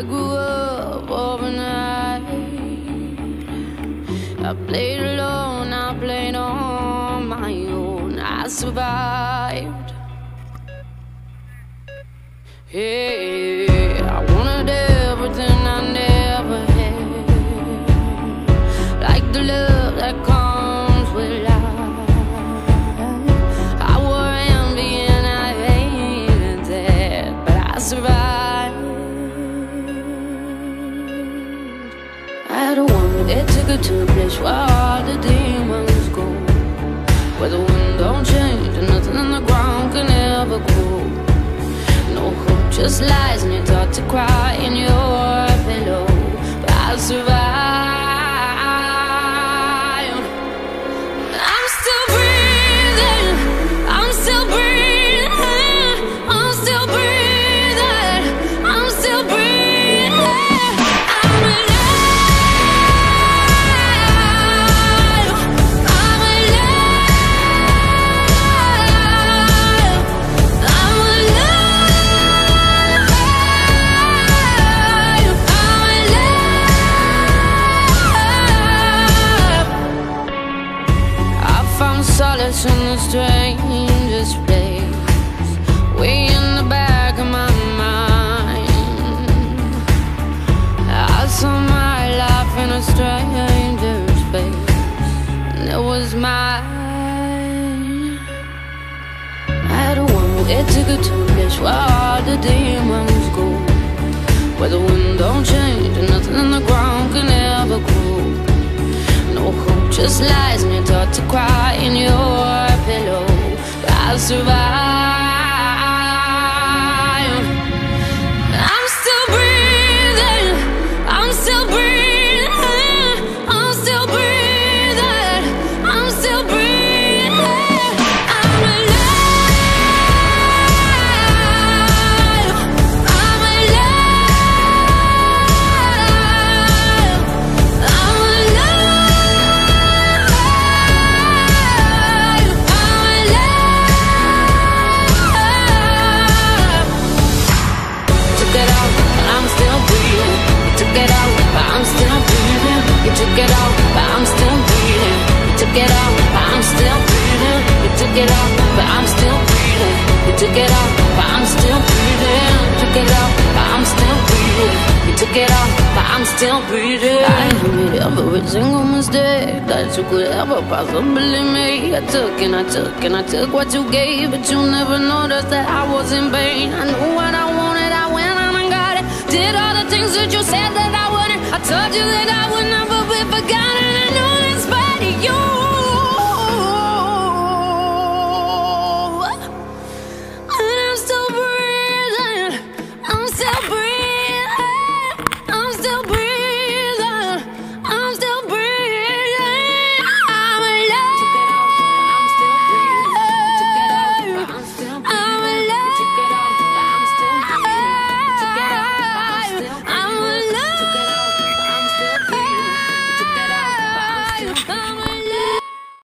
I grew up overnight. I played alone, I played on my own. I survived. Hey, I wanted everything I never had. Like the love that comes with had a woman that took her to a place where all the demons go. Where the wind don't change and nothing in the ground can ever grow. No hope, just lies, and you're taught to cry in your solace in the strangest place, way in the back of my mind. I saw my life in a stranger's face, and it was mine. I had a that took her to place where all the demons go, where the wind don't change and nothing in the ground can ever grow. No hope, just lies, you're to cry in your pillow. But I survive. Took it out, but I'm still breathing. You took it out, but I'm still breathing. You took it out, but I'm still breathing. Took it out, but I'm still breathing. You took it out, but I'm still breathing. I made every single mistake that you could ever possibly make. I took and I took and I took what you gave, but you never noticed that I was in vain. I knew what I wanted, I went and got it. Did all the things that you said that I wouldn't. I told you that I would.